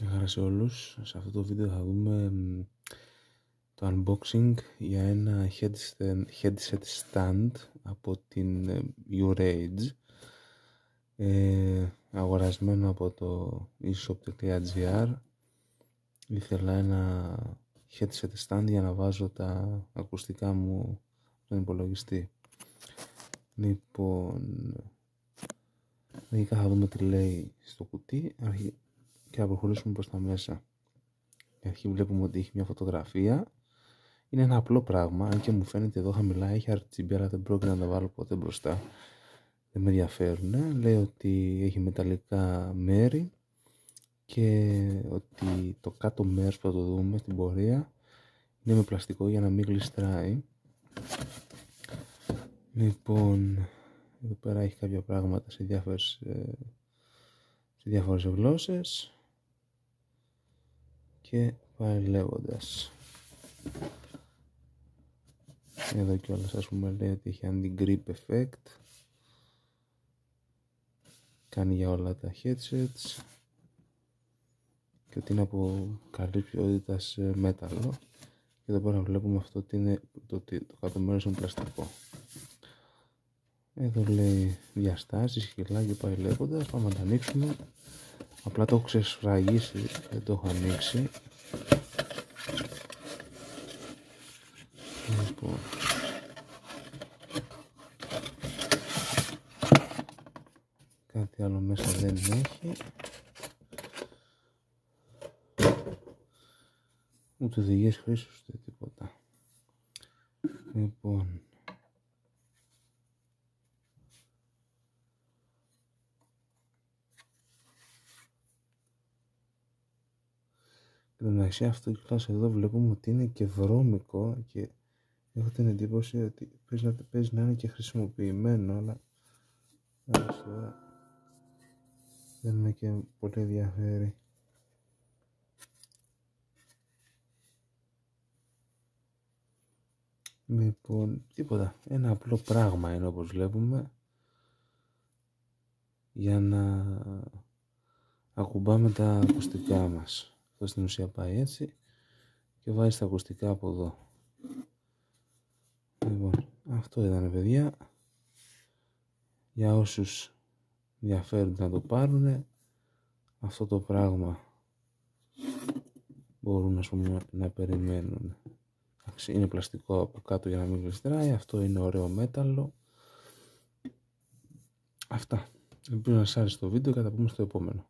Γεια σε όλους. Σε αυτό το βίντεο θα δούμε το unboxing για ένα headset stand από την Urage. Ε, αγορασμένο από το eShop.gr ήθελα ένα headset stand για να βάζω τα ακουστικά μου στον υπολογιστή. Λοιπόν Αρχικά θα δούμε τι λέει στο κουτί και θα προχωρήσουμε προς τα μέσα. Για αρχή βλέπουμε ότι έχει μια φωτογραφία. Είναι ένα απλό πράγμα, αν και μου φαίνεται εδώ χαμηλά, έχει RGB αλλά δεν πρόκειται να τα βάλω ποτέ μπροστά. Δεν με ενδιαφέρουν. Λέει ότι έχει μεταλλικά μέρη και ότι το κάτω μέρος που θα το δούμε στην πορεία είναι με πλαστικό για να μην γλιστράει. Λοιπόν, εδώ πέρα έχει κάποια πράγματα σε διάφορες, ε, σε διάφορες γλώσσες και πάει λέγοντας. Εδώ κιόλας ας πούμε λέει ότι έχει anti-grip effect κάνει για όλα τα headsets και ότι είναι από καλή ποιότητα σε μέταλλο και εδώ πέρα βλέπουμε αυτό ότι είναι το, το, το κάτω μέρος είναι πλαστικό εδώ λέει διαστάσεις, σκυλά και πάει λέγοντας. Πάμε να τα ανοίξουμε. Απλά το έχω ξεσφραγίσει, δεν το έχω ανοίξει. Λοιπόν. Κάτι άλλο μέσα δεν έχει. Ούτε οδηγίες χρήσης ούτε τίποτα. Λοιπόν, μεταξύ αυτό κιόλας εδώ βλέπουμε ότι είναι και βρώμικο και έχω την εντύπωση ότι παίζει να, παίζει να είναι και χρησιμοποιημένο αλλά τώρα δεν είναι και πολύ ενδιαφέρει. Λοιπόν, τίποτα. Ένα απλό πράγμα είναι όπως βλέπουμε για να ακουμπάμε τα ακουστικά μας. Αυτό στην ουσία πάει έτσι και βάζει τα ακουστικά από εδώ. Λοιπόν, αυτό ήταν παιδιά. Για όσους ενδιαφέρονται να το πάρουν, αυτό το πράγμα μπορούν πούμε, να περιμένουν. Είναι πλαστικό από κάτω για να μην γλιστράει. Αυτό είναι ωραίο μέταλλο. Αυτά. Ελπίζω να σας άρεσε το βίντεο και θα τα πούμε στο επόμενο.